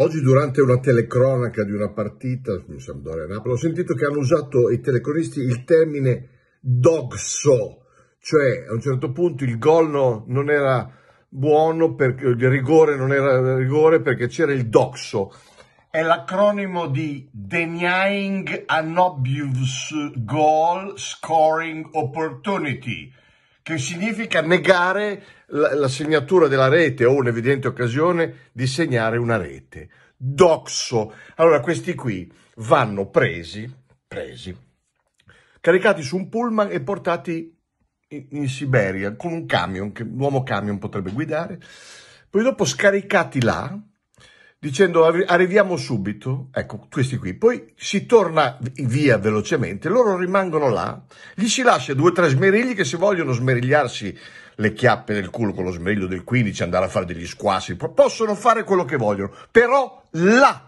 Oggi durante una telecronaca di una partita, Sampdoria Napoli, ho sentito che hanno usato i telecronisti il termine dogso, cioè a un certo punto il gol no, non era buono, perché, il rigore non era rigore perché c'era il doxo. È l'acronimo di Denying an Obvious Goal Scoring Opportunity che significa negare la, la, segnatura della rete o un'evidente occasione di segnare una rete. Doxo. Allora, questi qui vanno presi, presi, caricati su un pullman e portati in, in Siberia con un camion che l'uomo camion potrebbe guidare, poi dopo scaricati là, dicendo arriviamo subito, ecco questi qui, poi si torna via velocemente, loro rimangono là, gli si lascia due o tre smerigli che se vogliono smerigliarsi le chiappe del culo con lo smeriglio del 15, andare a fare degli squassi, possono fare quello che vogliono, però là